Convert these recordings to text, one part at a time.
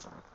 excellent.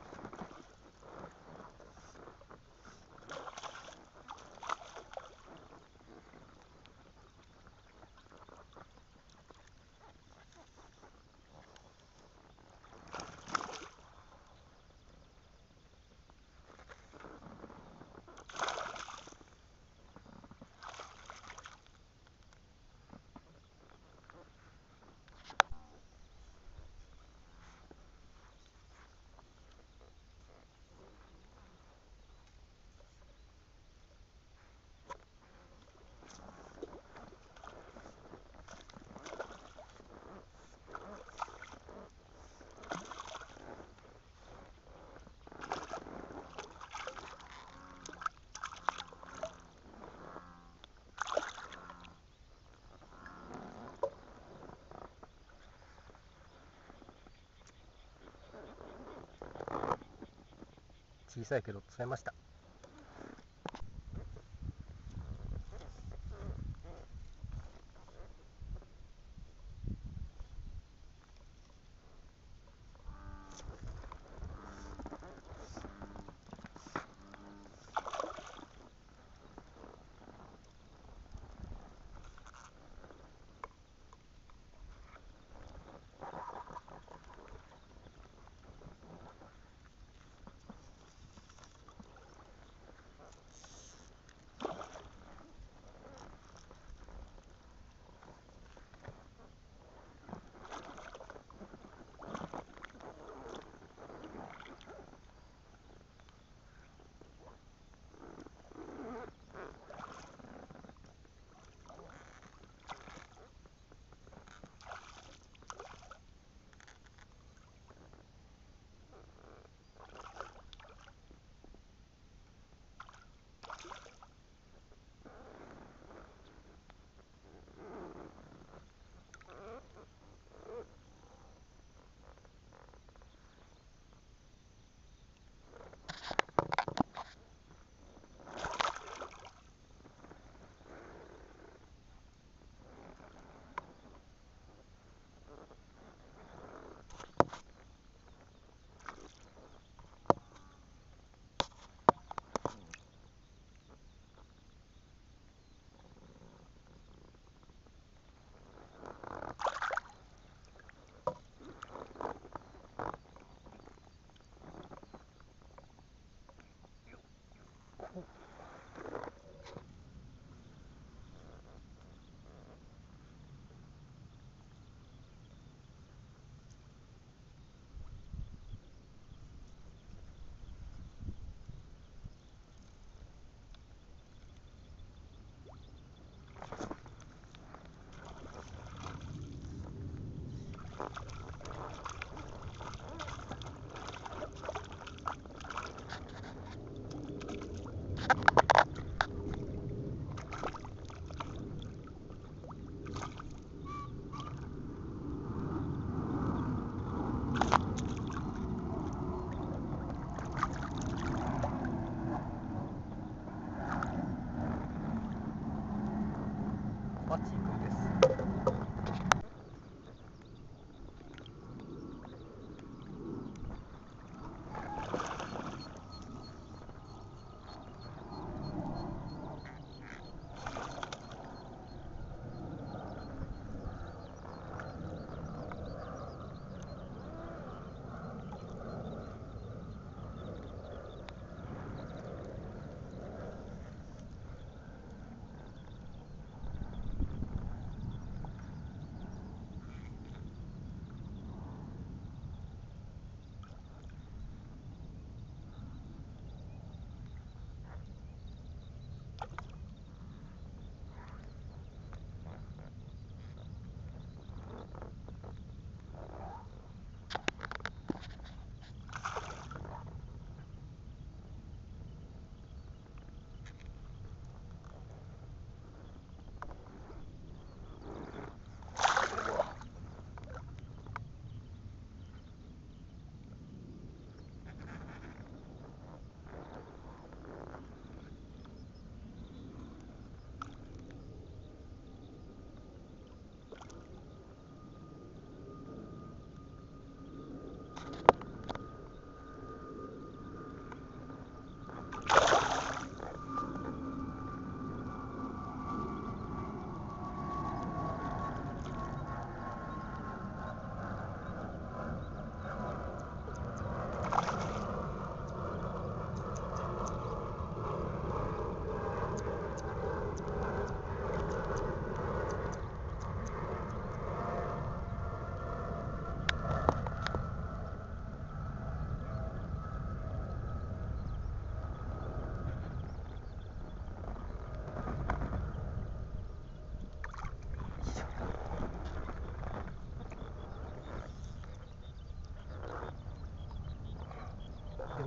小さいけど使いました。バッチグです。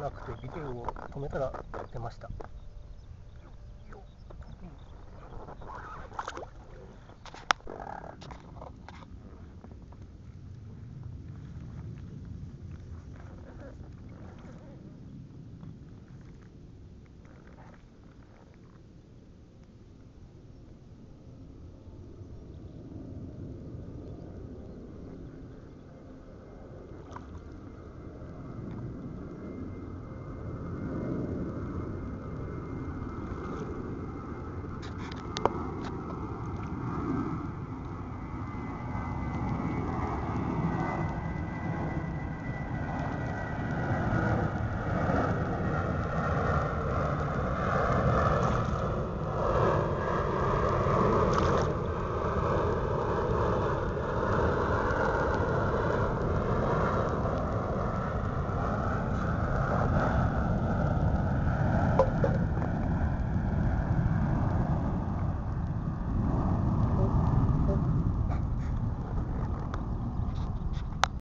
なくてビデオを止めたら出ました。